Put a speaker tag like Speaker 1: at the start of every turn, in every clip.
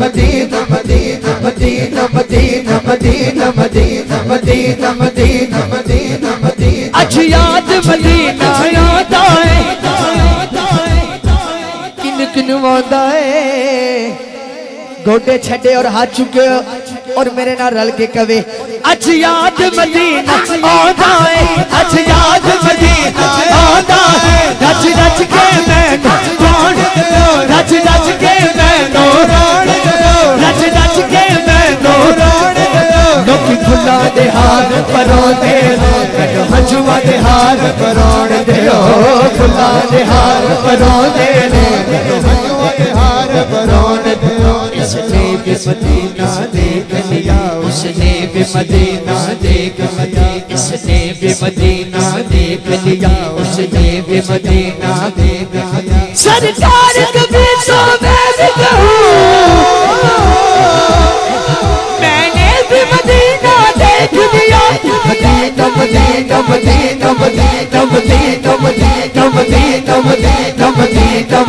Speaker 1: Medina Medina Medina Medina Medina Medina Medina Medina Medina. Medina
Speaker 2: अज याद Medina, याद आए।
Speaker 1: किन किन वादा है? गोडे छड़े और हाथ चुके और मेरे नाल रल के कवे
Speaker 2: अज याद मदीना आदा है अज याद मदीना हार परोंदे हंजुआ दे हार परोण दे ओ फुल्ला दे हार परोंदे दे हार देख लिया, उसने भी मदीना देख लिया, इसने भी मदीना देख लिया, उसने भी मदीना देख लिया। सरकार कभी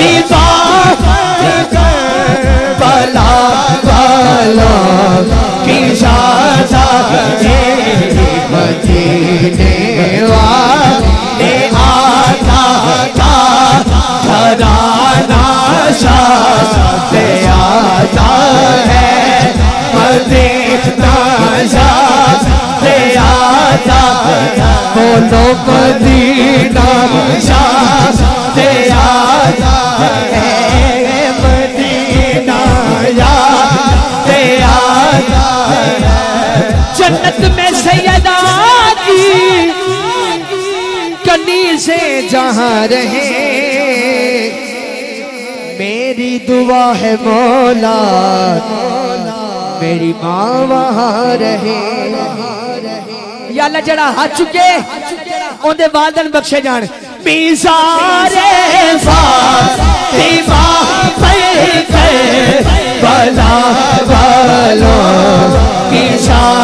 Speaker 2: दीवा बला वालों की साजा मदीने वाले आता था घराना साथे आता मदीना साथे आता बोलो जन्नत में सैयदा की कनी से जहाँ रहे।
Speaker 1: मेरी दुआ है मौला, मेरी माँ वहाँ रहे।
Speaker 2: या अल्लाह जड़ा हाथ चुके ओंदे वादन बख्शे जान। बीजार फातिमा पर भला भलो किसान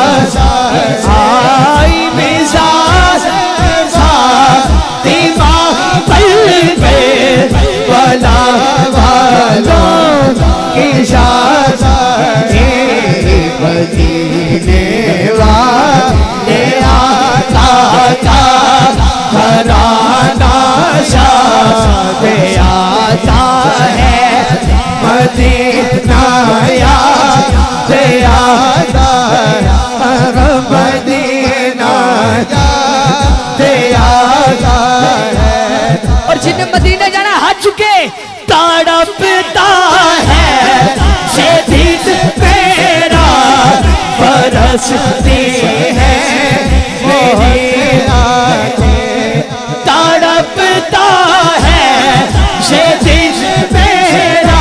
Speaker 2: तड़पता है से दिल मेरा बरसती है मेरी तड़पता है से दिल मेरा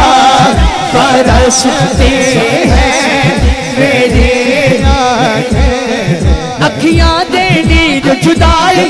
Speaker 2: बरसती है, मेरी अखियाँ दे नींद जुदाई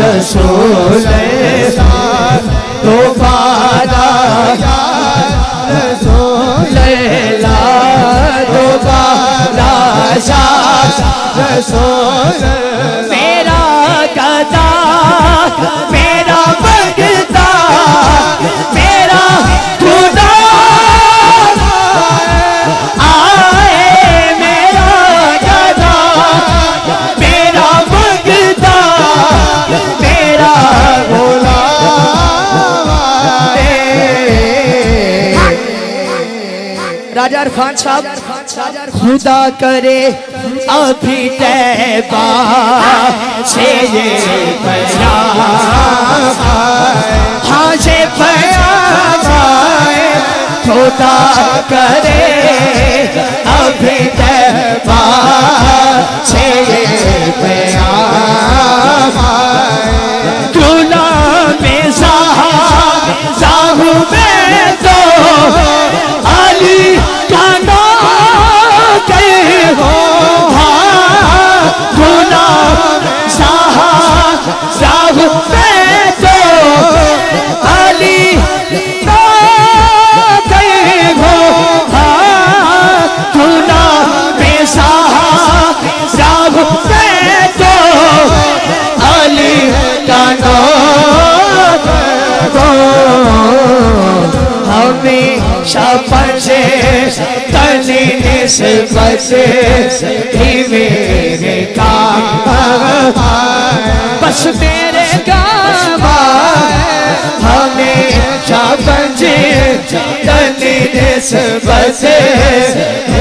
Speaker 2: रसूल दोबारा रसूल दोबारा शाह रसूल मेरा गदा
Speaker 1: राजा इरफान साहब, खुदा करे
Speaker 2: अभी तैबा से ये बयान हाँ। से बयान खुदा करे अभी तैबा से ये बयान का नाम हमेशा बचे तनी निस्बत ही मेरे काम बस मेरे काम हमेशा बचे तनी निस्बत ही